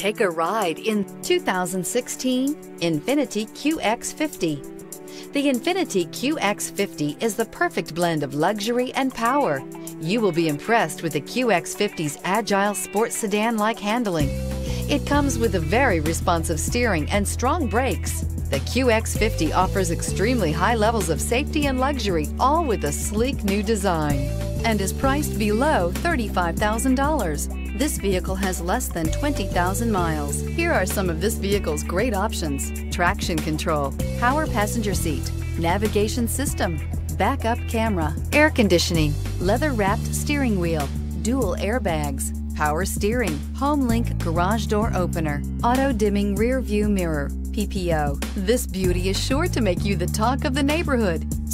Take a ride in 2016 Infiniti QX50. The Infiniti QX50 is the perfect blend of luxury and power. You will be impressed with the QX50's agile sports sedan-like handling. It comes with a very responsive steering and strong brakes. The QX50 offers extremely high levels of safety and luxury, all with a sleek new design, and is priced below $35,000. This vehicle has less than 20,000 miles. Here are some of this vehicle's great options. Traction control, power passenger seat, navigation system, backup camera, air conditioning, leather wrapped steering wheel, dual airbags, power steering, HomeLink garage door opener, auto dimming rear view mirror, PPO. This beauty is sure to make you the talk of the neighborhood.